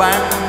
玩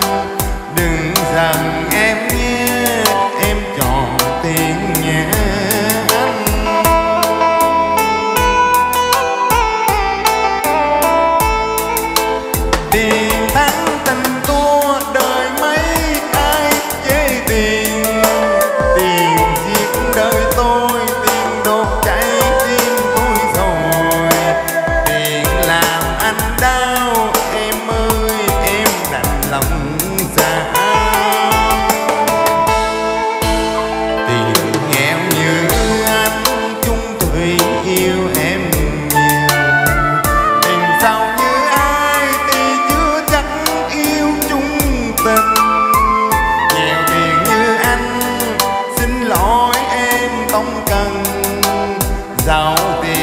Oh, be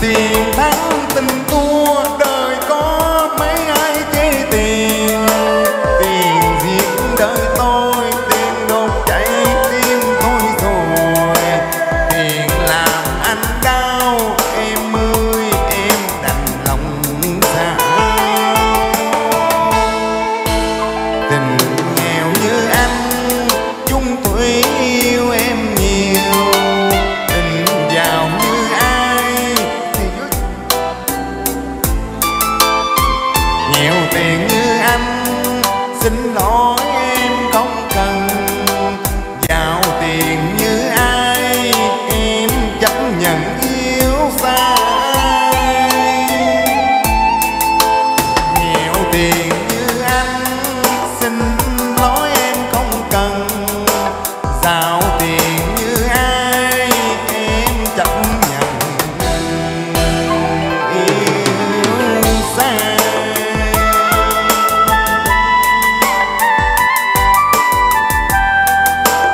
see. nghèo tiền như anh xin lỗi.